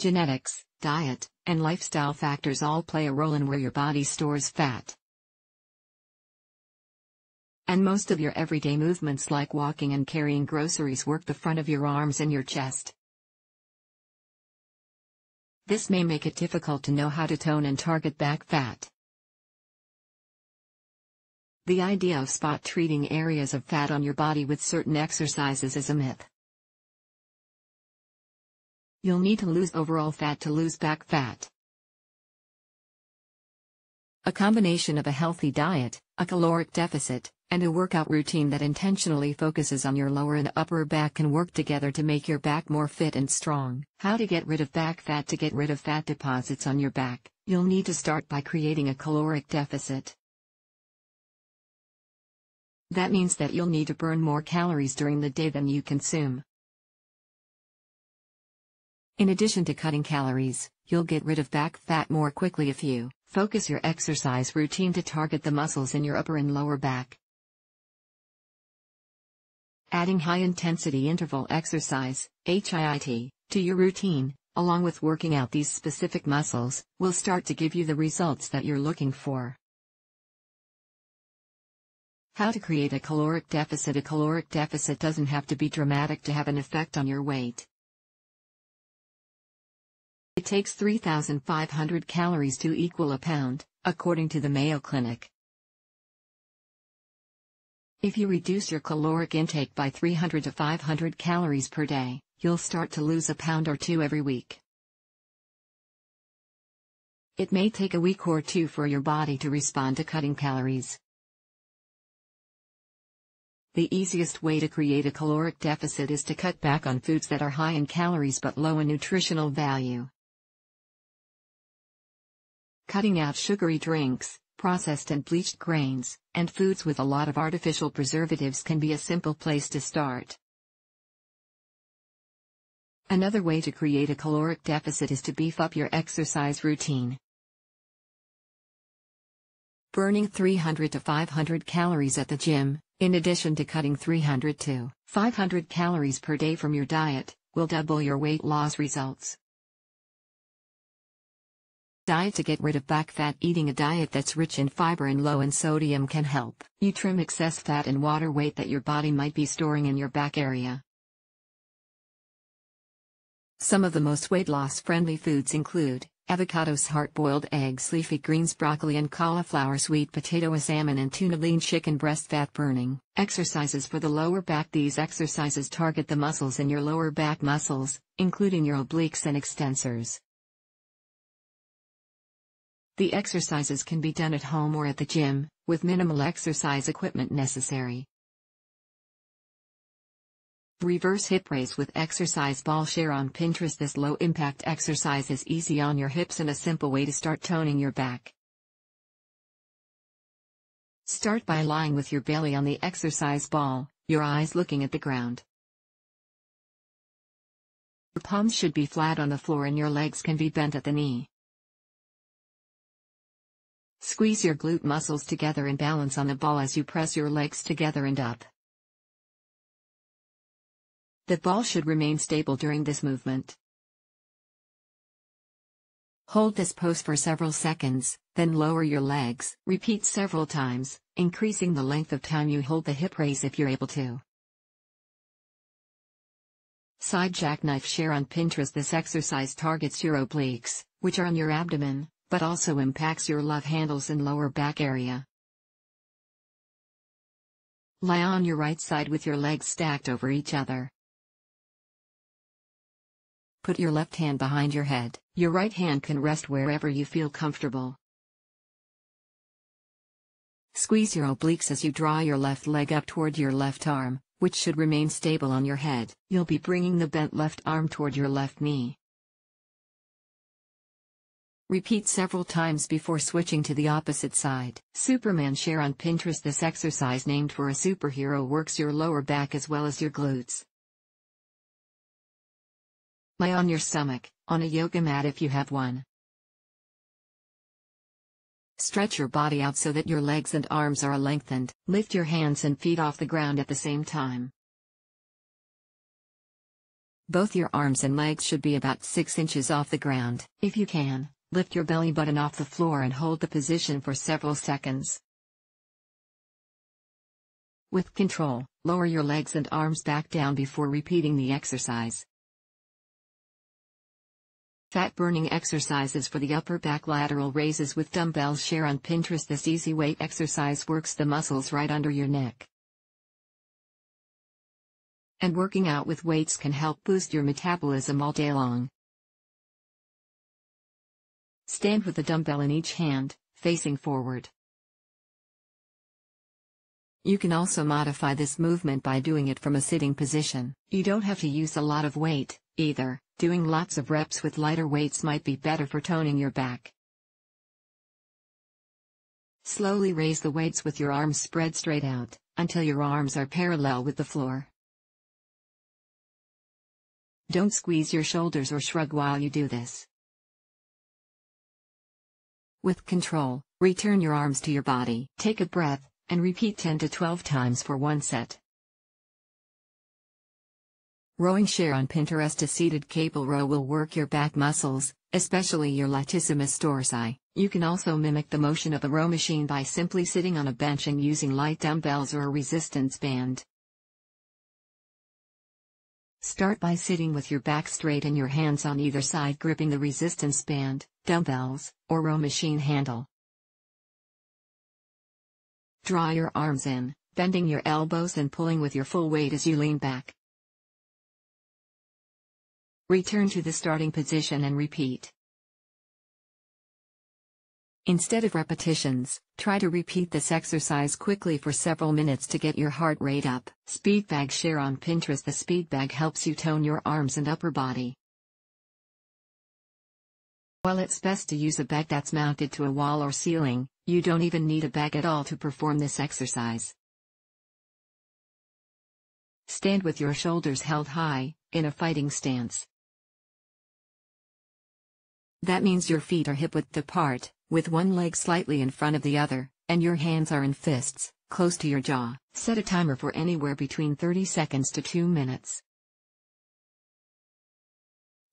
Genetics, diet, and lifestyle factors all play a role in where your body stores fat. And most of your everyday movements like walking and carrying groceries work the front of your arms and your chest. This may make it difficult to know how to tone and target back fat. The idea of spot treating areas of fat on your body with certain exercises is a myth. You'll need to lose overall fat to lose back fat. A combination of a healthy diet, a caloric deficit, and a workout routine that intentionally focuses on your lower and upper back can work together to make your back more fit and strong. How to get rid of back fat To get rid of fat deposits on your back, you'll need to start by creating a caloric deficit. That means that you'll need to burn more calories during the day than you consume. In addition to cutting calories, you'll get rid of back fat more quickly if you focus your exercise routine to target the muscles in your upper and lower back. Adding high-intensity interval exercise, HIIT, to your routine, along with working out these specific muscles, will start to give you the results that you're looking for. How to create a caloric deficit A caloric deficit doesn't have to be dramatic to have an effect on your weight. It takes 3,500 calories to equal a pound, according to the Mayo Clinic. If you reduce your caloric intake by 300 to 500 calories per day, you'll start to lose a pound or two every week. It may take a week or two for your body to respond to cutting calories. The easiest way to create a caloric deficit is to cut back on foods that are high in calories but low in nutritional value. Cutting out sugary drinks, processed and bleached grains, and foods with a lot of artificial preservatives can be a simple place to start. Another way to create a caloric deficit is to beef up your exercise routine. Burning 300 to 500 calories at the gym, in addition to cutting 300 to 500 calories per day from your diet, will double your weight loss results. Diet to get rid of back fat Eating a diet that's rich in fiber and low in sodium can help you trim excess fat and water weight that your body might be storing in your back area. Some of the most weight loss friendly foods include avocados, hard boiled eggs, leafy greens, broccoli and cauliflower, sweet potato, salmon, and tuna, lean chicken breast, fat burning. Exercises for the lower back These exercises target the muscles in your lower back muscles, including your obliques and extensors. The exercises can be done at home or at the gym, with minimal exercise equipment necessary. Reverse hip raise with exercise ball share on Pinterest This low impact exercise is easy on your hips and a simple way to start toning your back. Start by lying with your belly on the exercise ball, your eyes looking at the ground. Your palms should be flat on the floor and your legs can be bent at the knee. Squeeze your glute muscles together and balance on the ball as you press your legs together and up. The ball should remain stable during this movement. Hold this pose for several seconds, then lower your legs. Repeat several times, increasing the length of time you hold the hip raise if you're able to. Side jackknife share on Pinterest This exercise targets your obliques, which are on your abdomen, but also impacts your love handles and lower back area. Lie on your right side with your legs stacked over each other. Put your left hand behind your head. Your right hand can rest wherever you feel comfortable. Squeeze your obliques as you draw your left leg up toward your left arm, which should remain stable on your head. You'll be bringing the bent left arm toward your left knee. Repeat several times before switching to the opposite side. Superman share on Pinterest This exercise named for a superhero works your lower back as well as your glutes. Lie on your stomach, on a yoga mat if you have one. Stretch your body out so that your legs and arms are lengthened. Lift your hands and feet off the ground at the same time. Both your arms and legs should be about 6 inches off the ground. If you can, lift your belly button off the floor and hold the position for several seconds. With control, lower your legs and arms back down before repeating the exercise. Fat burning exercises for the upper back lateral raises with dumbbells share on Pinterest. This easy weight exercise works the muscles right under your neck. And working out with weights can help boost your metabolism all day long. Stand with a dumbbell in each hand, facing forward. You can also modify this movement by doing it from a sitting position. You don't have to use a lot of weight, either, doing lots of reps with lighter weights might be better for toning your back. Slowly raise the weights with your arms spread straight out, until your arms are parallel with the floor. Don't squeeze your shoulders or shrug while you do this. With control, return your arms to your body. Take a breath, and repeat 10 to 12 times for one set. Rowing share on Pinterest a seated cable row will work your back muscles, especially your latissimus dorsi. You can also mimic the motion of a row machine by simply sitting on a bench and using light dumbbells or a resistance band. Start by sitting with your back straight and your hands on either side gripping the resistance band, dumbbells, or row machine handle. Draw your arms in, bending your elbows and pulling with your full weight as you lean back. Return to the starting position and repeat. Instead of repetitions, try to repeat this exercise quickly for several minutes to get your heart rate up. Speed bag share on Pinterest The speed bag helps you tone your arms and upper body. While it's best to use a bag that's mounted to a wall or ceiling, you don't even need a bag at all to perform this exercise. Stand with your shoulders held high, in a fighting stance. That means your feet are hip width apart, with one leg slightly in front of the other, and your hands are in fists, close to your jaw. Set a timer for anywhere between 30 seconds to 2 minutes.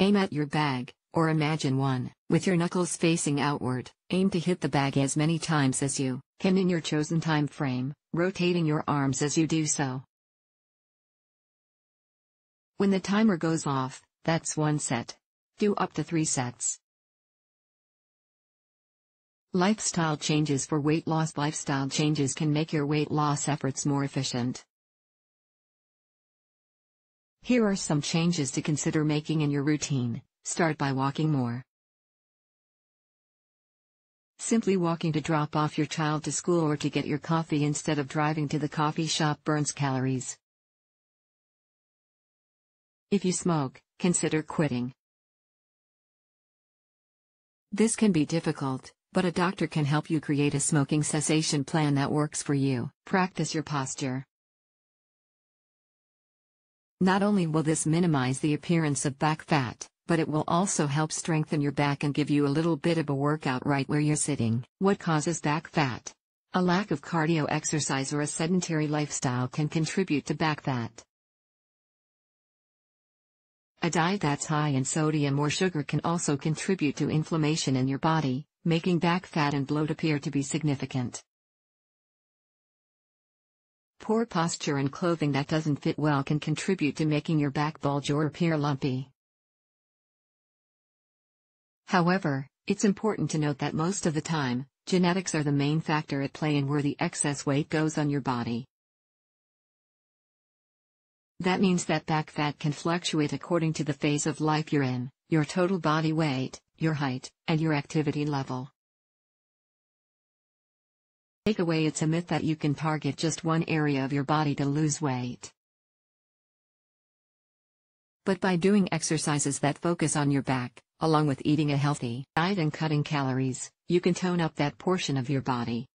Aim at your bag, or imagine one, with your knuckles facing outward, aim to hit the bag as many times as you can in your chosen time frame, rotating your arms as you do so. When the timer goes off, that's one set. Do up to three sets. Lifestyle changes for weight loss Lifestyle changes can make your weight loss efforts more efficient. Here are some changes to consider making in your routine. Start by walking more. Simply walking to drop off your child to school or to get your coffee instead of driving to the coffee shop burns calories. If you smoke, consider quitting. This can be difficult, but a doctor can help you create a smoking cessation plan that works for you. Practice your posture. Not only will this minimize the appearance of back fat, but it will also help strengthen your back and give you a little bit of a workout right where you're sitting. What causes back fat? A lack of cardio exercise or a sedentary lifestyle can contribute to back fat. A diet that's high in sodium or sugar can also contribute to inflammation in your body, making back fat and bloat appear to be significant. Poor posture and clothing that doesn't fit well can contribute to making your back bulge or appear lumpy. However, it's important to note that most of the time, genetics are the main factor at play in where the excess weight goes on your body. That means that back fat can fluctuate according to the phase of life you're in, your total body weight, your height, and your activity level. Take away It's a myth that you can target just one area of your body to lose weight. But by doing exercises that focus on your back, along with eating a healthy diet and cutting calories, you can tone up that portion of your body.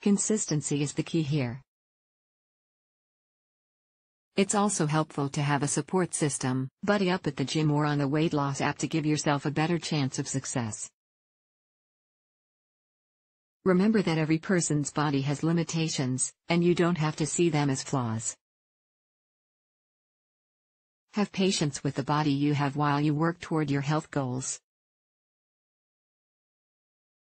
Consistency is the key here. It's also helpful to have a support system, buddy up at the gym or on a weight loss app to give yourself a better chance of success. Remember that every person's body has limitations, and you don't have to see them as flaws. Have patience with the body you have while you work toward your health goals.